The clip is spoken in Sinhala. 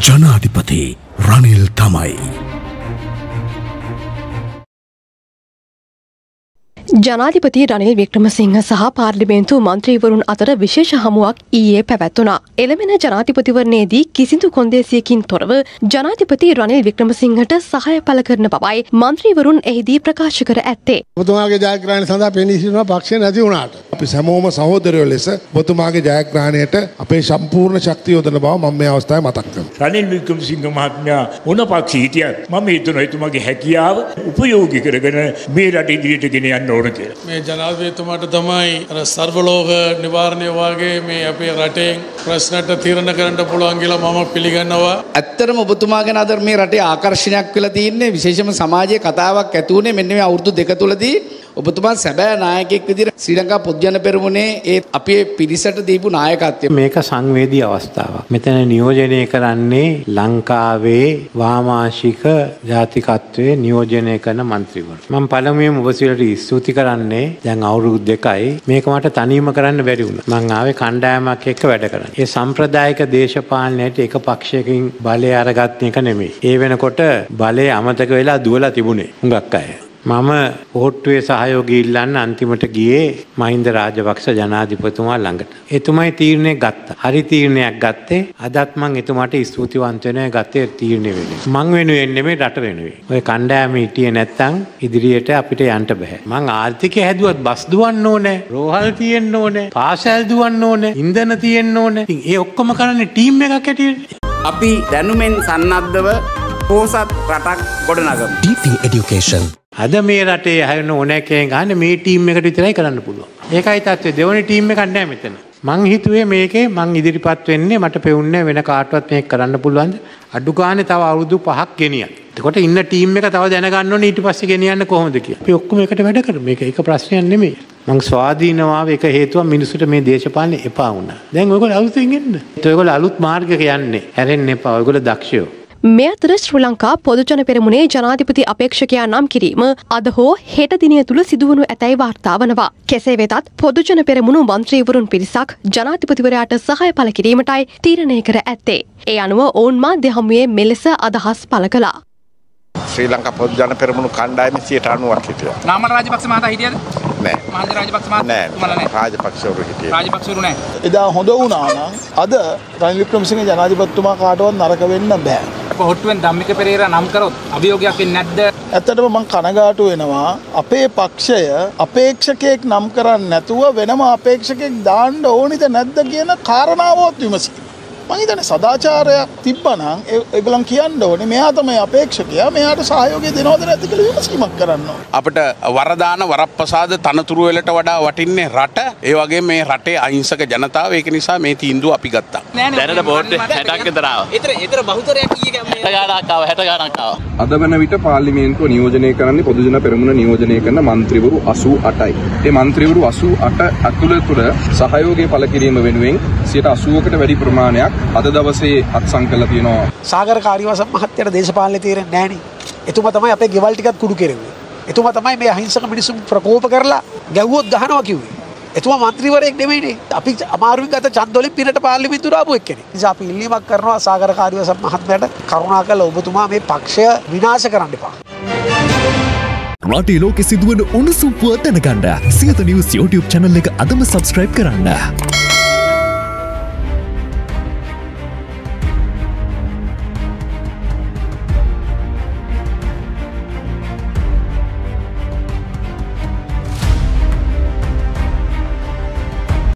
ජනාධිපති රනිල් තමයි. ජනාධිපති රනිල් වික්‍රමසිංහ සහ පාර්ලිමේන්තු මන්ත්‍රීවරුන් අතර විශේෂ හමුවක් ඊයේ පැවැත්වුණා. එළමෙන ජනාධිපතිවරණයේදී කිසිදු කොන්දේසියකින් තොරව ජනාධිපති රනිල් වික්‍රමසිංහට සහය පළ කරන බවයි මන්ත්‍රීවරුන් එහිදී ප්‍රකාශ කර ඇත්තේ. ඔබතුමාගේ ජයග්‍රහණය සඳහා පෙනී සිටින පක්ෂය නැති වුණාට අපි සැමෝම සහෝදරයෝ ලෙස ඔබතුමාගේ ජයග්‍රහණයට අපේ සම්පූර්ණ ශක්තිය යොදන බව මම මේ අවස්ථාවේ මතක් කරනවා. රනිල් වික්‍රමසිංහ මහත්මයා මොන පක්ෂ හිටියත් මම හිතනවා එතුමාගේ හැකියාව උපයෝගී කරගෙන මේ රට ඉදිරියට ගෙන යන්න ඕන කියලා. මේ ජනාධිපතිතුමාට තමයි අර සර්වලෝක නිවාරණය වගේ මේ අපේ රටේ ප්‍රශ්නට තීරණ කරන්න පුළුවන් කියලා මම පිළිගන්නවා. ඇත්තරම ඔබතුමා ගැන අද මේ රටේ ආකර්ෂණයක් වෙලා තියෙන්නේ විශේෂම සමාජයේ කතාවක් ඇති වුණේ මෙන්න මේ අවුරුදු දෙක තුලදී ඔබතුමා සැබෑ නායකයෙක් විදිහට ශ්‍රී ලංකා පොත්ජන පෙරමුණේ ඒ අපේ පිරිසට දීපු නායකත්වය මේක සංවේදී අවස්ථාවක්. මෙතන නියෝජනය කරන්නේ ලංකාවේ වාමාංශික ජාතිකත්වයේ නියෝජනය කරන මන්ත්‍රීවරු. මම පළමුවෙන් ඔබ සියලුට ස්තුති කරන්නේ දැන් අවුරුදු දෙකයි මේක මට තනියම කරන්න බැරි වුණා. මං ආවේ කණ්ඩායමක් එක්ක වැඩ කරන්න. ඒ සම්ප්‍රදායික දේශපාලනයට එක පක්ෂයකින් බලය අරගත් එක නෙමෙයි. ඒ වෙනකොට බලය අමතක වෙලා දුවලා තිබුණේ. හුඟක් අය. මම පොහොට්ටුවේ සහයෝගය ඉල්ලන්න අන්තිමට ගියේ මහින්ද රාජපක්ෂ ජනාධිපතිතුමා ළඟට. එතුමයි තීරණය ගත්තා. හරි තීරණයක් ගත්තේ. අදත් මං එතුමාට ස්තුතිවන්ත වෙනවා ගත්තේ තීරණය වෙනුවෙන්. මං වෙනුවෙන් නෙමෙයි රට වෙනුවෙන්. ඔය කණ්ඩායම හිටියේ නැත්තම් ඉදිරියට අපිට යන්න බෑ. මං ආර්ථිකය හැදුවත් බස් දුවන්න ඕනේ, රෝහල් තියෙන්න ඕනේ, පාසල් දුවන්න ඕනේ, ඉන්ධන තියෙන්න ඕනේ. ඉතින් ඒ ඔක්කොම කරන්නේ ටීම් එකක් හැටියට. අපි දැනුමෙන් සන්නද්ධව පෝසත් රටක් ගොඩනගමු. DP Education අද මේ රටේ හැරෙන ඕනෑකෙන් ගන්න මේ ටීම් එකට විතරයි කරන්න පුළුවන්. ඒකයි තත්ත්වය. දෙවනි ටීම් එකක් නැහැ මෙතන. මං හිතුවේ මේකේ මං ඉදිරිපත් වෙන්නේ මට පෙවුන්නේ වෙන කාටවත් මේක කරන්න පුළුවන්ද? අඩු ගානේ තව අවුරුදු 5ක් ගෙනියන්න. එතකොට ඉන්න ටීම් එක තව දැනගන්න ඕනේ ඊට පස්සේ ගෙනියන්න කොහොමද කියලා. අපි ඔක්කොම එකට වැඩ කරමු. මේක එක ප්‍රශ්නයක් නෙමෙයි. මං ස්වාධීනව එක හේතුවක් මිනිසුන්ට මේ දේශපාලනේ එපා වුණා. දැන් ඔයගොල්ලෝ අලුතෙන් එන්න. ඔයගොල්ලෝ අලුත් මාර්ගයක යන්නේ. හැරෙන්න එපා. ඔයගොල්ලෝ දක්ෂයෝ. මේ අතර ශ්‍රී ලංකා පොදුජන පෙරමුණේ ජනාධිපති අපේක්ෂකයා නම් කිරීම අද හෝ හෙට දිනය තුළ සිදුවනු ඇතැයි වාර්තා වනවා. කෙසේ වෙතත් පොදුජන පෙරමුණු මන්ත්‍රීවරුන් පිරිසක් ජනාධිපතිවරයාට සහය පල කිරීමටයි තීරණය කර ඇත්තේ. ඒ අනුව ඔවුන් මා දෙහමුවේ මෙලෙස අදහස් පල කලා. ශ්‍රී ලංකා පොදු ජන පෙරමුණු කණ්ඩායම 90ක් හිටියා. නාමල් රාජපක්ෂ මහතා හිටියද? නෑ. මහින්ද රාජපක්ෂ මහතා නෑ. තුමලා නෑ. රාජපක්ෂවරු හිටියේ. රාජපක්ෂවරු නෑ. එදා හොඳ වුණා නම් අද රනිල් වික්‍රමසිංහ ජනාධිපතිතුමා කාටවත් නරක වෙන්න බෑ. පොහොට්ටුවෙන් ධම්මික පෙරේරා නම් කරොත් අභියෝගයක් එන්නේ නැද්ද? ඇත්තටම මං කනගාටු වෙනවා අපේ පක්ෂය අපේක්ෂකයෙක් නම් කරන්නේ නැතුව වෙනම අපේක්ෂකයෙක් දාන්න ඕනිද නැද්ද කියන කාරණාවත් විමසීම. මං හිතන්නේ සදාචාරයක් තිබ්බනම් ඒගොල්ලන් කියන්න ඕනේ මෙයා තමයි අපේක්ෂකයා මෙයාට සහයෝගය දෙනවද නැද්ද කියලා විමසීමක් කරන්න. අපට වරදාන වරප්‍රසාද තනතුරු වලට වඩා වටින්නේ රට ඒ වගේ මේ රටේ අහිංසක ජනතාව ඒක නිසා මේ තීන්දුව අපි ගත්තා. දැනට බෝට් 60ක් විතර ආවා. ඊතර ඊතර බහුතරයක් 60 ගාණක් ආවා 60 ගාණක් ආවා. අද වන විට පාර්ලිමේන්තුව නියෝජනය කරන්නේ පොදුජන පෙරමුණ නියෝජනය කරන මන්ත්‍රීවරු 88යි. ඒ මන්ත්‍රීවරු 88 ඇතුළත තුළ සහයෝගය පළ කිරීම වෙනුවෙන් 80කට වැඩි ප්‍රමාණයක් අද දවසේ අත්සන් කළා තියෙනවා. සාගර කාර්යවසම් මහත්තයට දේශපාලනේ තීරණ නැහනේ. එතුමා තමයි අපේ ගෙවල් ටිකත් කුඩු කෙරුවේ. එතුමා තමයි මේ අහිංසක මිනිසුන් ප්‍රකෝප කරලා ගැව්වොත් ගහනවා කිව්වේ. එතුමා මන්ත්‍රීවරයෙක් නෙමෙයිනේ. අපි අමාරුවෙන් ගත ඡන්දවලින් පිනට පාර්ලිමේන්තුවට ආපු එක්කෙනෙක්. නිසා අපි ඉල්ලීමක් කරනවා සාගර කාර්යවසම් මහත්මයාට කරුණාකරලා ඔබතුමා මේ පක්ෂය විනාශ කරන්න එපා. රටේ ලෝකෙ සිදුවන උණුසුම් පුවත් දැනගන්න සියත නිවස් YouTube channel එක අදම subscribe කරන්න.